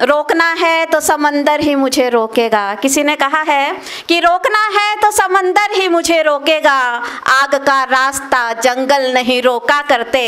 रोकना है तो समंदर ही मुझे रोकेगा। किसी ने कहा है कि रोकना है तो समंदर ही मुझे रोकेगा। आग का रास्ता जंगल नहीं रोका करते।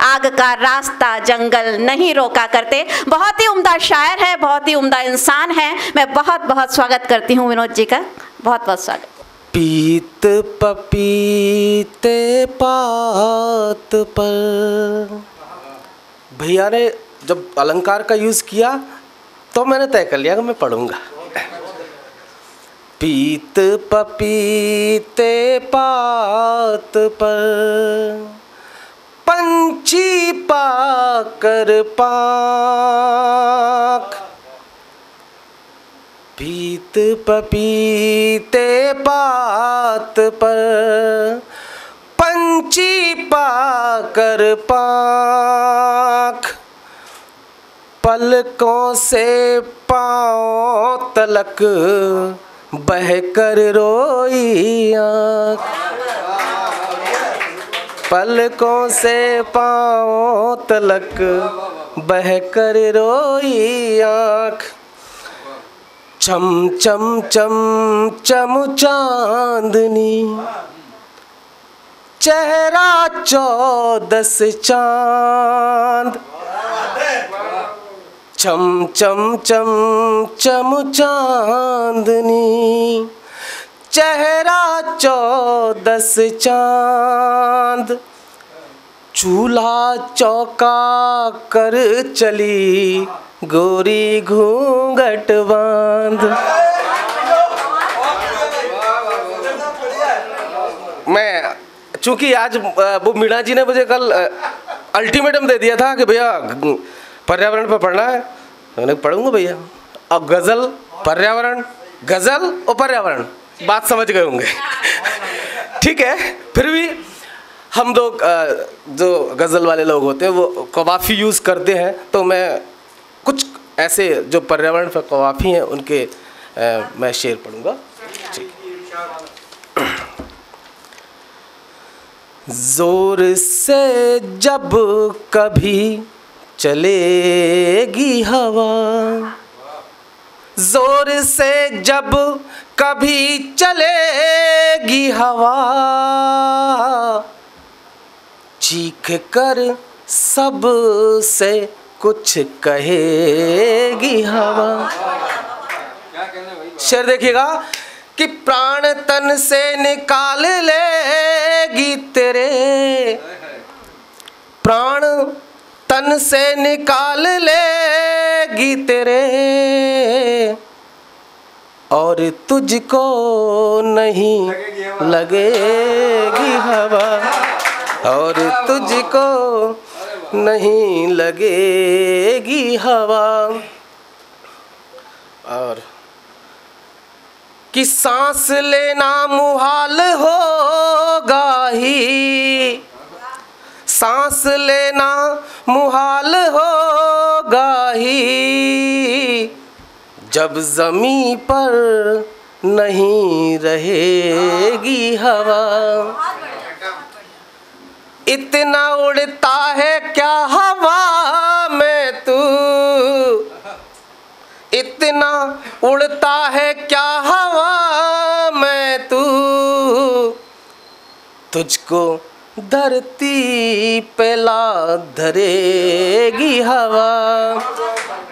आग का रास्ता जंगल नहीं रोका करते। बहुत ही उम्दा शायर है, बहुत ही उम्दा इंसान है। मैं बहुत बहुत स्वागत करती हूँ विनोद जी का। बहुत बहुत स्वागत। पीत पपीते पात पर। भैया ने जब अलंकार का यूज़ किया तो मैंने तय कर लिया कि मैं पढ़ूँगा। पीत पपीते पात पर पंची पाकर पाख। पीत पपीते पात पर पंची पाकर पाख। पलकों से पाँव तलक बहकर रोई आँख। पलकों से पाँव तलक बह कर रोई आँख। चम चम चम चम चांदनी। चेहरा चौदस चाँद। चम चम चम चम चांदनी। चेहरा चौदस चाँद। चूल्हा चौका कर चली गोरी घूंघट बाँध। मैं, चूँकि आज वो मीणा जी ने मुझे कल अल्टीमेटम दे दिया था कि भैया पर्यावरण पर पढ़ना है? मैंने पढ़ूँगा भैया। अब गज़ल पर्यावरण गज़ल और पर्यावरण बात समझ गए होंगे। ठीक है फिर भी हम दो जो गज़ल वाले लोग होते हैं वो कवाफ़ी यूज़ करते हैं। तो मैं कुछ ऐसे जो पर्यावरण पर कवाफ़ी हैं उनके आ, मैं शेर पढ़ूँगा। ठीक। ज़ोर से जब कभी चलेगी हवा। ज़ोर से जब कभी चलेगी हवा, चीख कर सबसे कुछ कहेगी हवा। शेर देखिएगा कि प्राण तन से निकाल लेगी तेरे प्राण तन से निकाल लेगी तेरे। और तुझको नहीं लगेगी हवा। और तुझको नहीं लगेगी हवा। और कि सांस लेना मुहाल होगा ही। सांस लेना मुहाल होगा ही जब जमी पर नहीं रहेगी हवा। इतना उड़ता है क्या हवा में तू? इतना उड़ता है क्या हवा में तू? तुझको धरती पे ला धरेगी हवा।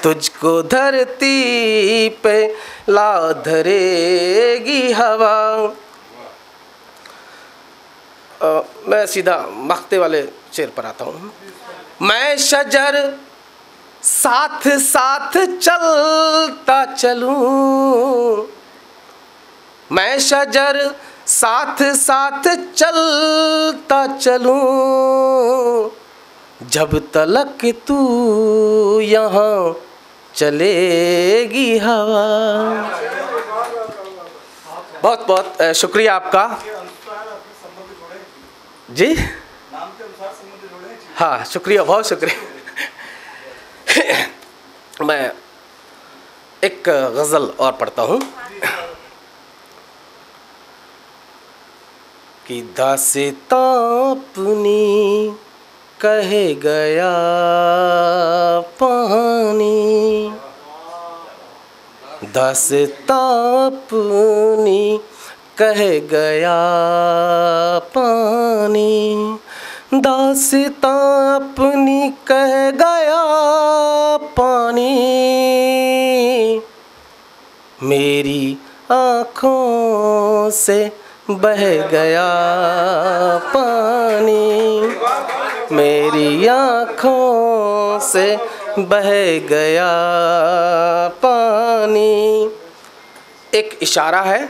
तुझको धरती पे ला धरेगी हवा। आ, मैं सीधा मख्ते वाले शेर पर आता हूँ। मैं शजर साथ साथ चलता चलूँ। मैं शजर साथ साथ चलता चलूँ। जब तलक तू यहाँ चलेगी हवा। बहुत बहुत शुक्रिया आपका। जी? हाँ शुक्रिया, बहुत शुक्रिया। मैं एक गज़ल और पढ़ता हूँ। कि दासता अपनी कह गया पानी। दासता अपनी कह गया पानी। दासता अपनी कह गया पानी। मेरी आँखों से बह गया पानी। मेरी आँखों से बह गया पानी। एक इशारा है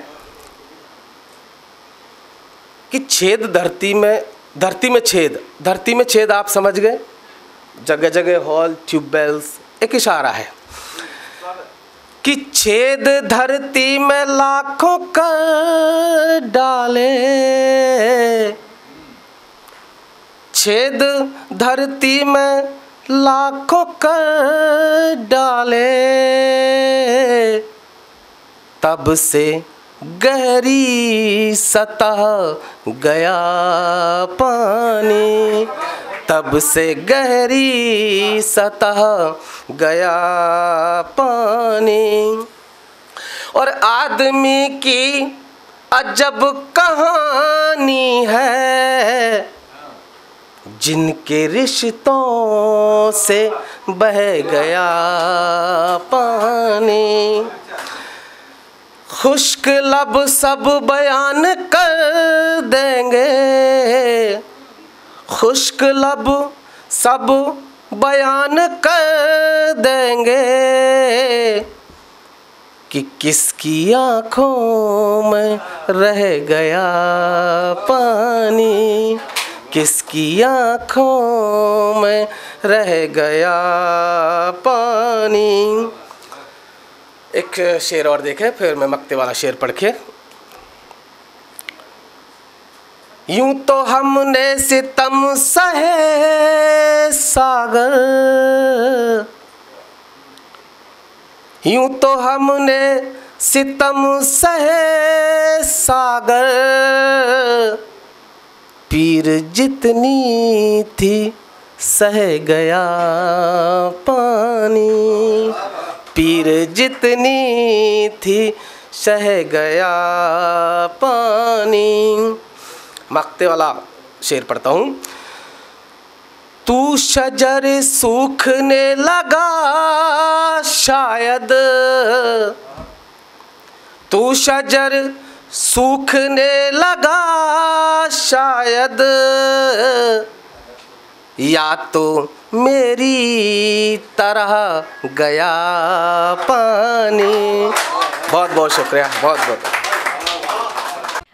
कि छेद धरती में धरती में छेद, धरती में छेद आप समझ गए? जगह जगह हॉल, ट्यूबवेल्स, एक इशारा है। कि छेद धरती में लाखों कर डाले। छेद धरती में लाखों कर डाले। तब से गहरी सतह गया पानी। तब से गहरी सतह गया पानी। और आदमी की अजब कहानी है, जिनके रिश्तों से बह गया पानी। खुश्क लब सब बयान कर देंगे खुश्क लब सब बयान कर देंगे कि किसकी आँखों में रह गया पानी, किसकी आँखों में रह गया पानी। एक शेर और देखें, फिर मैं मक्ते वाला शेर पढ़ के यूँ तो हमने सितम सहे सागर। यूँ तो हमने सितम सहे सागर। पीर जितनी थी सह गया पानी। पीर जितनी थी सह गया पानी। मक्ते वाला शेर पढ़ता हूँ। तू शजर सूखने लगा शायद। तू शजर सूखने लगा शायद। या तो मेरी तरह गया पानी। बहुत बहुत शुक्रिया बहुत बहुत